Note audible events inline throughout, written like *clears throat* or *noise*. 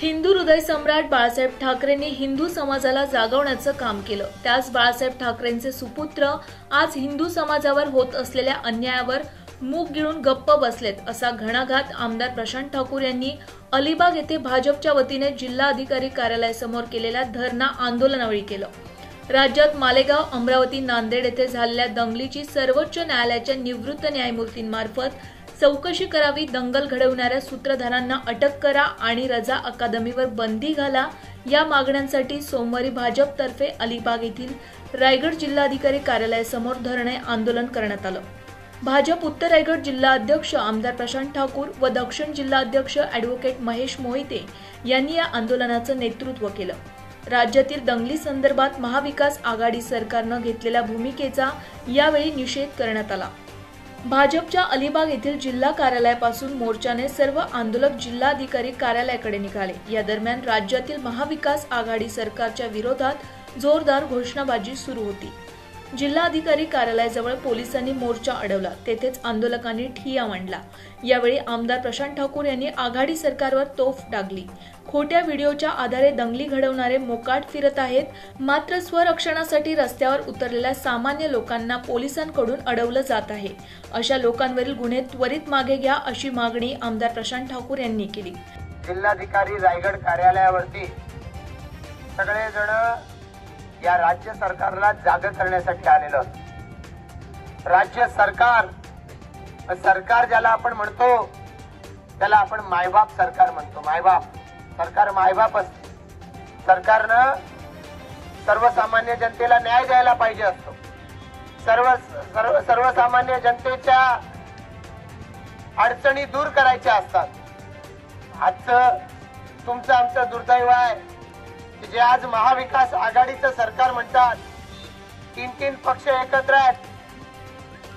हिंदू हृदय सम्राट बाळासाहेब ठाकरेंनी हिंदू समाजाला जागवण्याचं काम केलं. त्याच बाळासाहेब ठाकरेंचे सुपुत्र आज हिंदू समाजावर होत असलेल्या अन्यायावर मूग गिळून गप्प बसलेत असा घणाघात आमदार प्रशांत ठाकूर यांनी अलिबाग येथे भाजपच्या वतीने जिल्हाधिकारी कार्यालयासमोर केलेल्या धरणा आंदोलनावेळी केलं. राज्यात मालेगाव अमरावती नांदेड येथे झालेल्या दंगलीची सर्वोच्च न्यायालयाच्या निवृत्त न्यायमूर्तींमार्फत चौकशी करावी दंगल घडवणाऱ्या सूत्रधारांना अटक करा आणि रजा अकादमीवर बंदी घाला. या मागण्यांसाठी सोमवारी भाजपतर्फे अलिबाग येथील रायगड जिल्हाधिकारी कार्यालयासमोर धरणे आंदोलन करण्यात आलं. भाजप उत्तर रायगड जिल्हा अध्यक्ष आमदार प्रशांत ठाकूर व दक्षिण जिल्हा अध्यक्ष अॅडव्होकेट महेश मोहिते यांनी या आंदोलनाचं नेतृत्व केलं. राज्यातील दंगली संदर्भात महाविकास आघाडी सरकारनं घेतलेल्या भूमिकेचा यावेळी निषेध करण्यात आला. भाजपच्या अलिबाग येथील जिल्हा कार्यालयापासून मोर्चाने सर्व आंदोलक जिल्हाधिकारी कार्यालयाकडे निघाले. या दरम्यान राज्यातील महाविकास आघाडी सरकारच्या विरोधात जोरदार घोषणाबाजी सुरू होती. जिल्हाधिकारी कार्यालयाजवळ पोलिसांनी मोर्चा अडवला. तेथेच आंदोलकांनी ठिया मांडला. यावेळी आमदार प्रशांत ठाकूर यांनी आघाडी सरकारवर तोफ डागली. खोट्या व्हिडिओच्या आधारे दंगली घडवणारे मोकाट फिरत आहेत. मात्र स्वरक्षणासाठी रस्त्यावर उतरलेल्या सामान्य लोकांना पोलिसांकडून अडवलं जात आहे. अशा लोकांवरील गुन्हे त्वरित मागे घ्या अशी मागणी आमदार प्रशांत ठाकूर यांनी केली. जिल्हाधिकारी रायगड कार्यालयावरती सगळेजण या राज्य सरकारला जाग करण्यासाठी आलेलं. राज्य सरकार सरकार ज्याला आपण म्हणतो त्याला आपण मायबाप सरकार म्हणतो. मायबाप. सरकार मायबाप असते. सरकारनं सर्वसामान्य जनतेला न्याय द्यायला पाहिजे असतो. सर्व सर्व सर्वसामान्य जनतेच्या अडचणी दूर करायच्या असतात. आजचं तुमचं आमचं दुर्दैव आहे. की जे आज महाविकास आघाडीचं सरकार म्हणतात तीन तीन पक्ष एकत्र आहेत.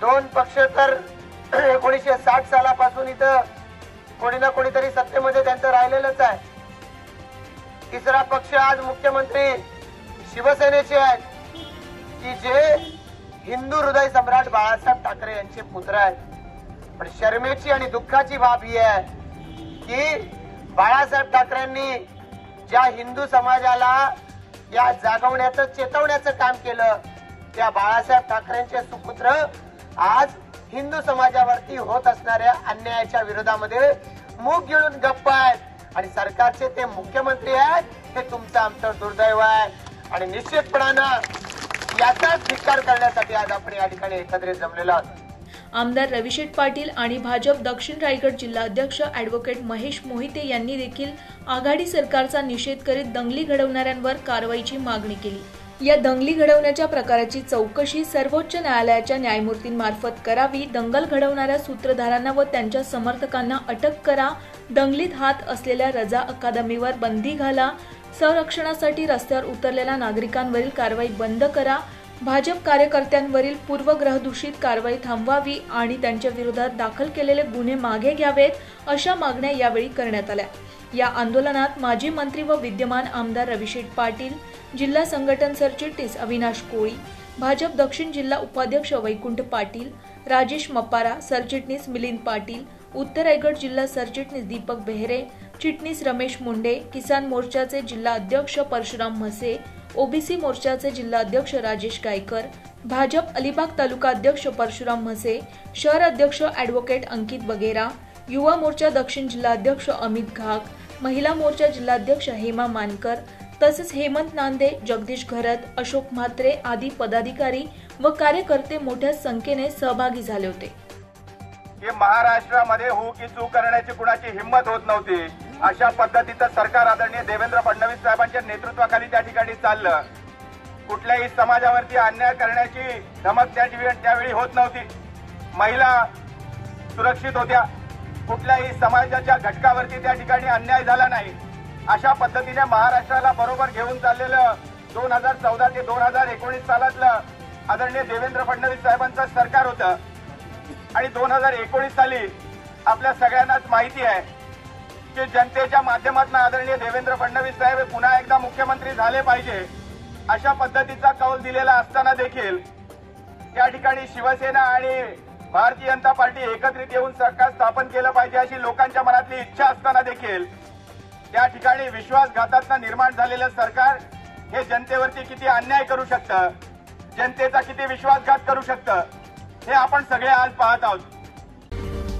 दोन पक्ष तर *clears throat* एकोणीसशे साठ सालापासून इथं कोणी ना कोणीतरी सत्तेमध्ये त्यांचं राहिलेलंच आहे. तिसरा पक्ष आज मुख्यमंत्री शिवसेनेचे आहेत की जे हिंदू हृदय सम्राट बाळासाहेब ठाकरे यांचे पुत्र आहेत. पण शर्मेची आणि दुःखाची बाब ही आहे की बाळासाहेब ठाकरेंनी ज्या हिंदू समाजाला या जागवण्याचं चेतवण्याचं काम केलं त्या बाळासाहेब ठाकरेंचे सुपुत्र आज हिंदू समाजावरती होत असणाऱ्या अन्यायाच्या विरोधामध्ये मूग गिळून गप्प आहेत. आणि सरकारचे ते मुख्यमंत्री आहेत हे तुमचं आमचं दुर्दैव आहे. आणि निश्चितपणानं याचाच धिक्कार करण्यासाठी आज आपण या ठिकाणी एकत्रित जमलेलो आहोत. आमदार रविशेठ पाटील आणि भाजप दक्षिण रायगड जिल्हा अध्यक्ष महेश मोहिते यांनी देखील आघाडी सरकारचा निषेध करीत दंगली घडवणाऱ्यांवर कारवाईची मागणी केली. या दंगली घडवण्याच्या प्रकाराची चौकशी सर्वोच्च न्यायालयाच्या न्यायमूर्तींमार्फत करावी दंगल घडवणाऱ्या सूत्रधारांना व त्यांच्या समर्थकांना अटक करा दंगलीत हात असलेल्या रजा अकादमीवर बंदी घाला संरक्षणासाठी रस्त्यावर उतरलेल्या नागरिकांवरील कारवाई बंद करा भाजप कार्यकर्त्यांवरील पूर्वग्रहदूषित कारवाई थांबवावी आणि त्यांच्या विरोधात दाखल केलेले गुन्हे मागे घ्यावेत अशा मागण्या यावेळी करण्यात आल्या. या आंदोलनात माजी मंत्री व विद्यमान आमदार रविशेठ पाटील जिल्हा संघटन सरचिटणीस अविनाश कोळी भाजप दक्षिण जिल्हा उपाध्यक्ष वैकुंठ पाटील राजेश मपारा सरचिटणीस मिलिंद पाटील उत्तर रायगड जिल्हा सरचिटणीस दीपक बेहरे चिटणीस रमेश मुंडे किसान मोर्चाचे जिल्हा अध्यक्ष परशुराम म्हसे ओबीसी मोर्चाचे जिल्हाध्यक्ष राजेश गायकर भाजप अलिबाग तालुका अध्यक्ष परशुराम म्हसे शहर अध्यक्ष ॲडव्होकेट अंकित बगेरा युवा मोर्चा दक्षिण जिल्हाध्यक्ष अमित घाग महिला मोर्चा जिल्हाध्यक्ष हेमा मानकर तसेच हेमंत नांदे जगदीश घरत अशोक म्हात्रे आदी पदाधिकारी व कार्यकर्ते मोठ्या संख्येने सहभागी झाले होते. महाराष्ट्रामध्ये हो की चूक करण्याची कुणाची हिंमत होत नव्हती. अशा पद्धतीचं सरकार आदरणीय देवेंद्र फडणवीस साहेबांच्या नेतृत्वाखाली त्या ठिकाणी चाललं. कुठल्याही समाजावरती अन्याय करण्याची धमक त्या त्यावेळी होत नव्हती. महिला सुरक्षित होत्या. कुठल्याही समाजाच्या घटकावरती त्या ठिकाणी अन्याय झाला नाही. अशा पद्धतीने महाराष्ट्राला बरोबर घेऊन चाललेलं दोन हजार चौदा ते दोन हजार एकोणीस सालातलं आदरणीय देवेंद्र फडणवीस साहेबांचं सरकार होतं. आणि दोन हजार एकोणीस साली आपल्या सगळ्यांनाच माहिती आहे की जनतेच्या माध्यमातून आदरणीय देवेंद्र फडणवीस साहेब पुन्हा एकदा मुख्यमंत्री झाले पाहिजे अशा पद्धतीचा कौल दिलेला असताना देखील त्या ठिकाणी शिवसेना आणि भारतीय जनता पार्टी एकत्रित येऊन सरकार स्थापन केलं पाहिजे अशी लोकांच्या मनातली इच्छा असताना देखील त्या ठिकाणी विश्वासघातातनं निर्माण झालेलं सरकार हे जनतेवरती किती अन्याय करू शकतं जनतेचा किती विश्वासघात करू शकतं हे आपण सगळे आज पाहत आहोत.